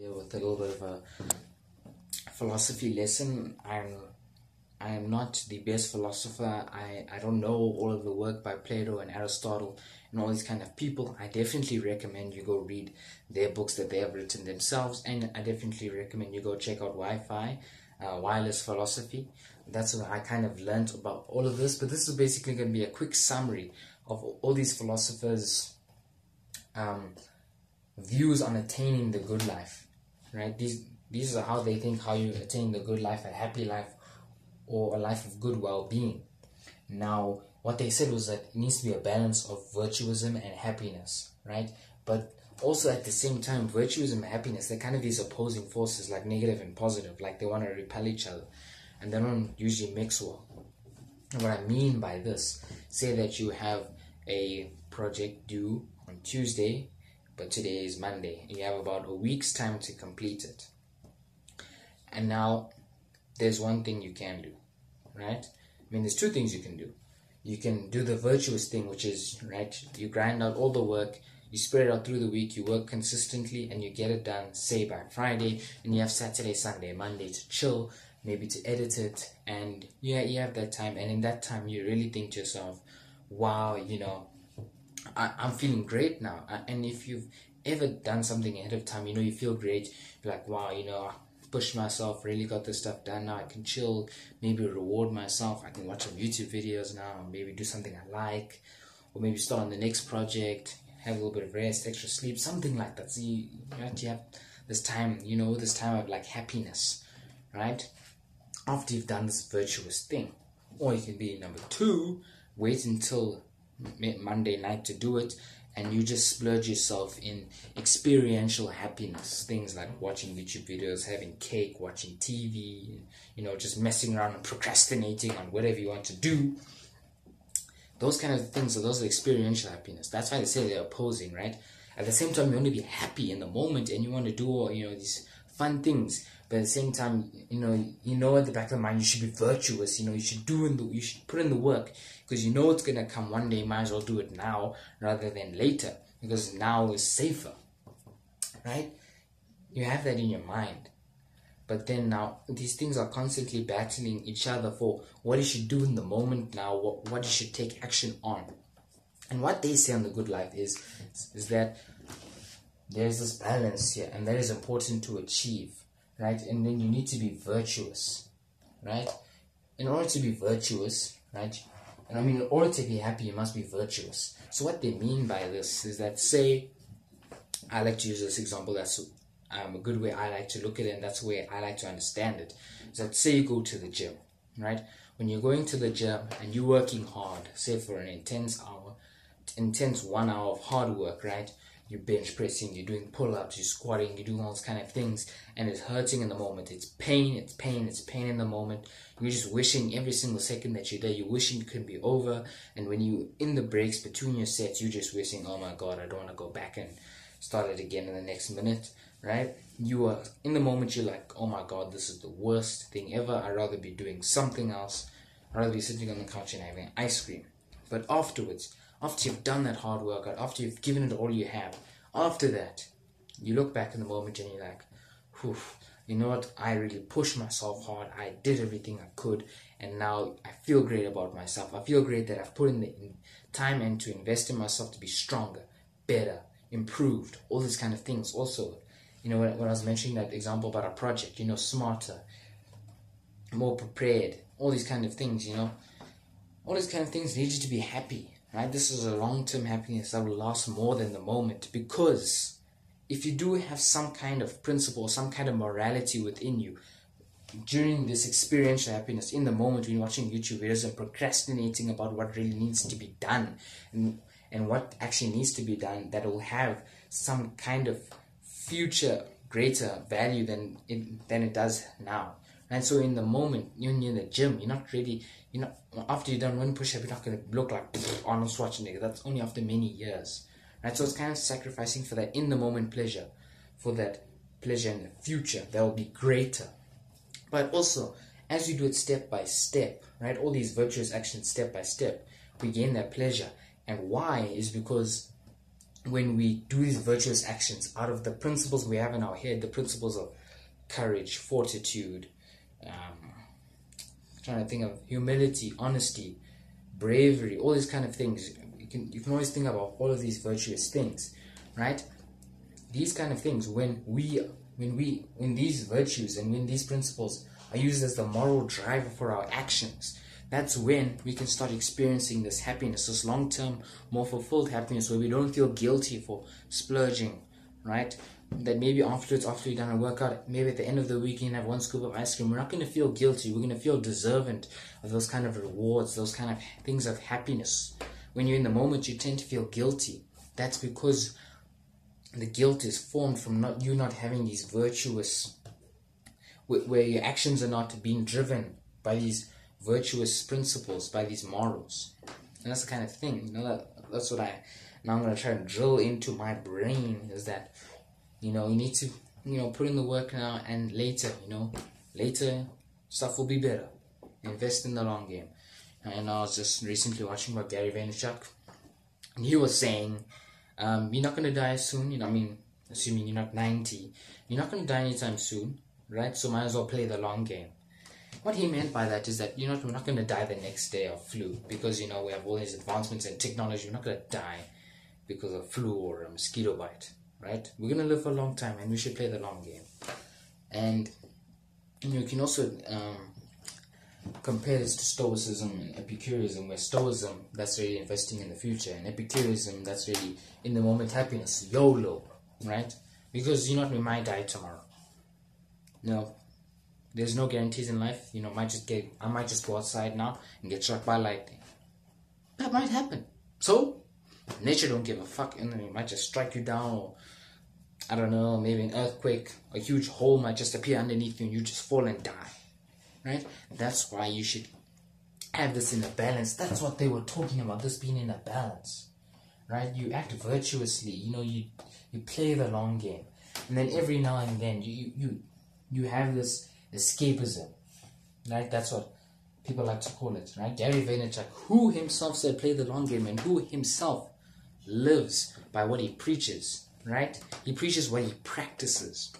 Yeah, with a little bit of a philosophy lesson. I'm I am not the best philosopher. I, I don't know all of the work by Plato and Aristotle and all these kind of people. I definitely recommend you go read their books that they have written themselves, and I definitely recommend you go check out Wi-Phi, uh, wireless philosophy. That's what I kind of learned about all of this. But this is basically going to be a quick summary of all these philosophers' um, views on attaining the good life. Right? These these are how they think how you attain the good life, a happy life, or a life of good well-being. Now, what they said was that it needs to be a balance of virtuism and happiness, right? But also at the same time, virtuism and happiness, they're kind of these opposing forces, like negative and positive, like they want to repel each other, and they don't usually mix well. And what I mean by this, say that you have a project due on Tuesday, but today is Monday, you have about a week's time to complete it. And now there's one thing you can do, right? I mean, there's two things you can do. You can do the virtuous thing, which is, right, you grind out all the work, you spread it out through the week, you work consistently, and you get it done, say, by Friday, and you have Saturday, Sunday, Monday to chill, maybe to edit it, and yeah, you have that time, and in that time, you really think to yourself, wow, you know, I, I'm feeling great now. And if you've ever done something ahead of time, you know, you feel great, like, wow, you know, I pushed myself, really got this stuff done. Now I can chill, maybe reward myself. I can watch some YouTube videos now, maybe do something I like, or maybe start on the next project, have a little bit of rest, extra sleep, something like that. So you, you have this time, you know, this time of like happiness, right? After you've done this virtuous thing. Or you can be number two, wait until Monday night to do it and you just splurge yourself in experiential happiness things like watching youtube videos having cake watching tv you know just messing around and procrastinating on whatever you want to do. Those kind of things are those are experiential happiness. That's why they say they're opposing right? At the same time you want to be happy in the moment and you want to do all you know these fun things but at the same time you know you know at the back of the mind you should be virtuous you know you should do in the you should put in the work because you know it's gonna come one day might as well do it now rather than later because now is safer right? You have that in your mind. But then now these things are constantly battling each other for what you should do in the moment now what, what you should take action on. And what they say on the good life is is that there's this balance here and that is important to achieve right? And then you need to be virtuous right? In order to be virtuous right? And i mean in order to be happy you must be virtuous. So what they mean by this is that say i like to use this example that's um, a good way i like to look at it and that's the way i like to understand it. Is that say you go to the gym right? When you're going to the gym and you're working hard say for an intense hour intense one hour of hard work right you're bench pressing, you're doing pull ups, you're squatting, you're doing all those kind of things, and it's hurting in the moment. It's pain, it's pain, it's pain in the moment. You're just wishing every single second that you're there, you're wishing it could be over. And when you're in the breaks between your sets, you're just wishing, oh my god, I don't want to go back and start it again in the next minute, right? You are in the moment, you're like, oh my god, this is the worst thing ever. I'd rather be doing something else. I'd rather be sitting on the couch and having ice cream. But afterwards, after you've done that hard workout, after you've given it all you have, after that, you look back in the moment and you're like, whew, you know what? I really pushed myself hard. I did everything I could, and now I feel great about myself. I feel great that I've put in the time and to invest in myself to be stronger, better, improved, all these kind of things. Also, you know, when, when I was mentioning that example about a project, you know, smarter, more prepared, all these kind of things, you know, all these kind of things need you to be happy right? This is a long-term happiness that will last more than the moment because if you do have some kind of principle, some kind of morality within you during this experiential happiness in the moment when you're watching YouTube videos and procrastinating about what really needs to be done and and what actually needs to be done that will have some kind of future greater value than it than it does now. And so in the moment, you're in the gym, you're not really you know, after you've done one push-up, you're not going to look like Arnold Schwarzenegger. That's only after many years, right? So it's kind of sacrificing for that in-the-moment pleasure, for that pleasure in the future that will be greater. But also, as you do it step by step, right? All these virtuous actions step by step, we gain that pleasure. And why is because when we do these virtuous actions out of the principles we have in our head, the principles of courage, fortitude, um, trying to think of humility, honesty, bravery, all these kind of things. You can you can always think about all of these virtuous things, right? These kind of things when we when we when these virtues and when these principles are used as the moral driver for our actions, that's when we can start experiencing this happiness, this long term, more fulfilled happiness where we don't feel guilty for splurging, right? That maybe afterwards, after you've done a workout, maybe at the end of the week you have one scoop of ice cream. We're not going to feel guilty. We're going to feel deserving of those kind of rewards, those kind of things of happiness. When you're in the moment, you tend to feel guilty. That's because the guilt is formed from not you not having these virtuous, where your actions are not being driven by these virtuous principles, by these morals. And that's the kind of thing, you know, that, that's what I, now I'm going to try and drill into my brain is that, you know, you need to, you know, put in the work now and later, you know, later stuff will be better. Invest in the long game. And I was just recently watching about Gary Vaynerchuk, and he was saying, um, you're not going to die soon, you know, I mean, assuming you're not 90, you're not going to die anytime soon, right? So might as well play the long game what he meant by that is that you know we're not going to die the next day of flu because you know we have all these advancements in technology. We're not going to die because of flu or a mosquito bite, right? We're going to live for a long time, and we should play the long game. And you, can also um, compare this to Stoicism and Epicureanism, where Stoicism that's really investing in the future, and Epicureanism that's really in the moment happiness, YOLO, right? Because you know we might die tomorrow. No, there's no guarantees in life. You know, might just get I might just go outside now and get struck by lightning. That might happen. So nature don't give a fuck, and it might just strike you down, or I don't know, maybe an earthquake, a huge hole might just appear underneath you, and you just fall and die. Right? That's why you should have this in a balance. That's what they were talking about. This being in a balance, right? You act virtuously. You know, you you play the long game, and then every now and then you you you have this escapism. Right? That's what people like to call it. Right? Gary Vaynerchuk, who himself said play the long game and who himself lives by what he preaches. Right? He preaches what he practices.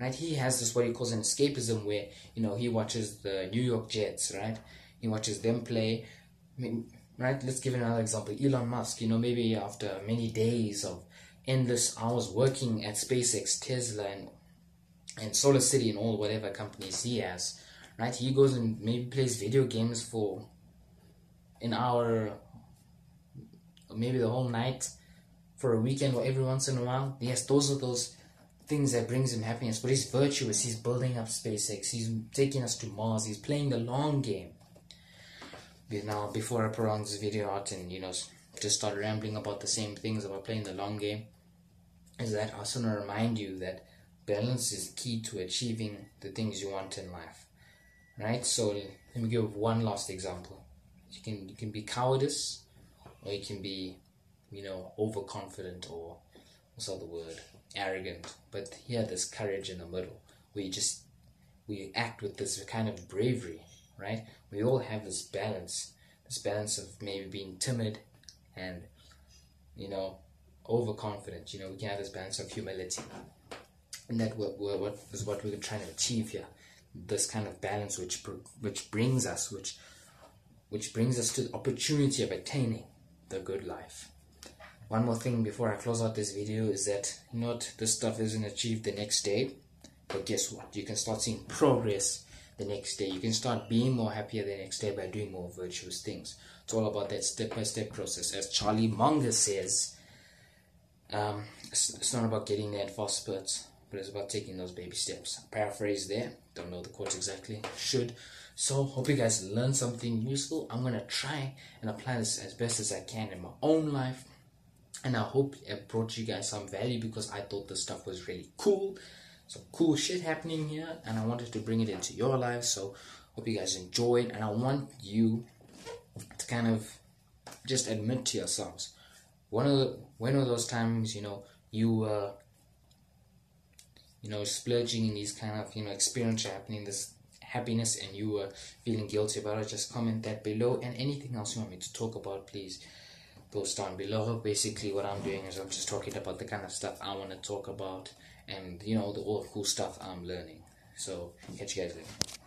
Right? He has this what he calls an escapism where, you know, he watches the New York Jets, right? He watches them play. I mean, right? Let's give another example. Elon Musk, you know, maybe after many days of endless hours working at SpaceX, Tesla, and and Solar City and all whatever companies he has, right? He goes and maybe plays video games for an hour, maybe the whole night, for a weekend or every once in a while. Yes, those are those things that brings him happiness. But he's virtuous. He's building up SpaceX. He's taking us to Mars. He's playing the long game. But now, before I prolong this video out and you know just start rambling about the same things about playing the long game, is that I also want to remind you that balance is key to achieving the things you want in life right so let me give one last example you can you can be cowardice or you can be you know overconfident or what's the other word? Arrogant. But here there's courage in the middle you just we act with this kind of bravery right? We all have this balance this balance of maybe being timid and you know overconfident. You know we can have this balance of humility. And that what, what is what we're trying to achieve here. This kind of balance which which brings us which which brings us to the opportunity of attaining the good life one more thing before I close out this video is that not this stuff isn't achieved the next day but guess what you can start seeing progress the next day you can start being more happier the next day by doing more virtuous things it's all about that step-by-step -step process as Charlie Munger says um, it's, it's not about getting there fast spurts but it's about taking those baby steps. Paraphrase there, don't know the quote exactly, should. So, hope you guys learned something useful. I'm gonna try and apply this as best as I can in my own life. And I hope it brought you guys some value because I thought this stuff was really cool. Some cool shit happening here, and I wanted to bring it into your life. So, hope you guys enjoyed, and I want you to kind of just admit to yourselves one of the, one of those times you know you uh, you know, splurging in these kind of, you know, experience happening, this happiness, and you are feeling guilty about it, just comment that below. And anything else you want me to talk about, please post down below. Basically, what I'm doing is I'm just talking about the kind of stuff I want to talk about and, you know, the all cool stuff I'm learning. So, catch you guys later.